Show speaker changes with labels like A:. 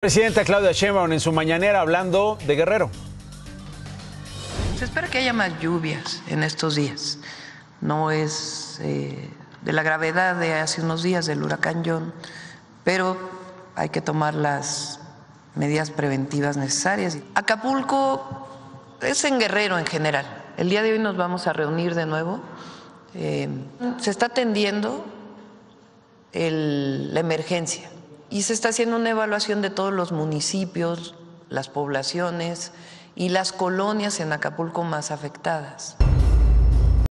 A: Presidenta Claudia Sheinbaum en su mañanera hablando de Guerrero.
B: Se espera que haya más lluvias en estos días. No es eh, de la gravedad de hace unos días del huracán John, pero hay que tomar las medidas preventivas necesarias. Acapulco es en Guerrero en general. El día de hoy nos vamos a reunir de nuevo. Eh, se está atendiendo la emergencia y se está haciendo una evaluación de todos los municipios, las poblaciones y las colonias en Acapulco más afectadas.